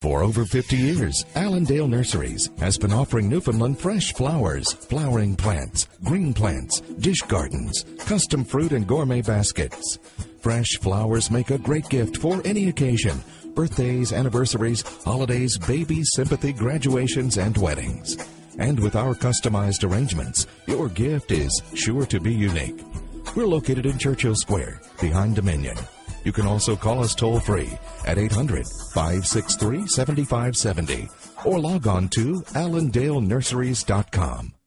For over 50 years, Allandale Nurseries has been offering Newfoundland fresh flowers, flowering plants, green plants, dish gardens, custom fruit and gourmet baskets. Fresh flowers make a great gift for any occasion. Birthdays, anniversaries, holidays, baby sympathy, graduations, and weddings. And with our customized arrangements, your gift is sure to be unique. We're located in Churchill Square, behind Dominion. You can also call us toll free at 800 563 7570 or log on to allandale.nurseries.com.